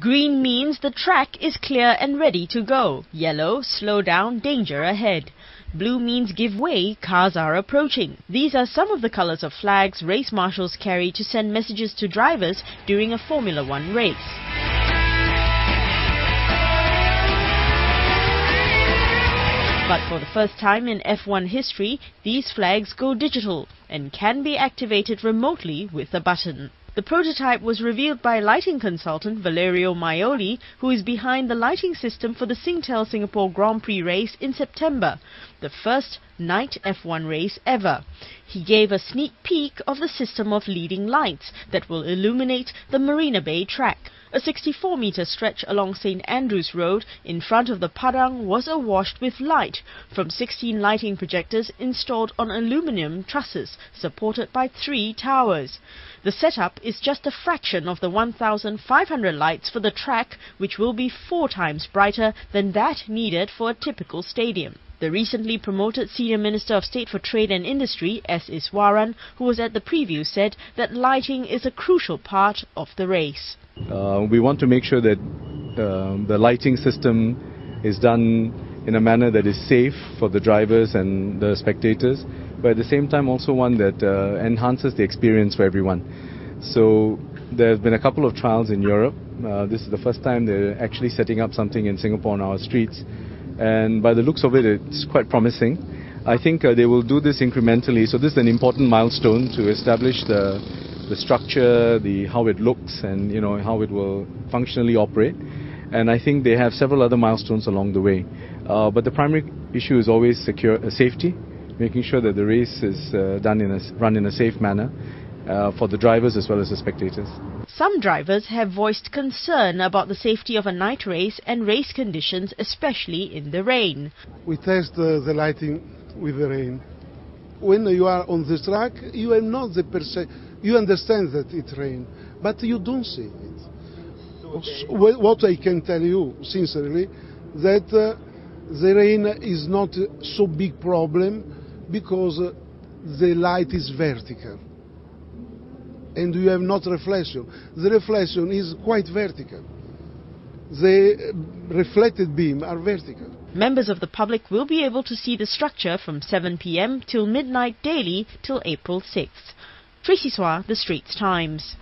Green means the track is clear and ready to go. Yellow, slow down, danger ahead. Blue means give way, cars are approaching. These are some of the colors of flags race marshals carry to send messages to drivers during a Formula One race. But for the first time in F1 history, these flags go digital and can be activated remotely with a button. The prototype was revealed by lighting consultant Valerio Maioli, who is behind the lighting system for the Singtel Singapore Grand Prix race in September, the first night F1 race ever. He gave a sneak peek of the system of leading lights that will illuminate the Marina Bay track. A 64 meter stretch along St Andrews Road in front of the Padang was awash with light from 16 lighting projectors installed on aluminium trusses supported by three towers. The setup is just a fraction of the 1,500 lights for the track which will be four times brighter than that needed for a typical stadium. The recently promoted Senior Minister of State for Trade and Industry, S. Iswaran, who was at the preview, said that lighting is a crucial part of the race. Uh, we want to make sure that uh, the lighting system is done in a manner that is safe for the drivers and the spectators, but at the same time also one that uh, enhances the experience for everyone. So there have been a couple of trials in Europe. Uh, this is the first time they're actually setting up something in Singapore on our streets, and by the looks of it, it's quite promising. I think uh, they will do this incrementally. So this is an important milestone to establish the the structure, the how it looks, and you know how it will functionally operate. And I think they have several other milestones along the way. Uh, but the primary issue is always secure uh, safety, making sure that the race is uh, done in a, run in a safe manner uh, for the drivers as well as the spectators. Some drivers have voiced concern about the safety of a night race and race conditions, especially in the rain. We test uh, the lighting with the rain. When you are on the track, you have not the perception you understand that it rains, but you don't see it. What I can tell you, sincerely, that uh, the rain is not so big problem because uh, the light is vertical and you have not reflection. The reflection is quite vertical. The reflected beam are vertical. Members of the public will be able to see the structure from 7 p.m. till midnight daily till April 6th. Tracy Swa, The Straits Times.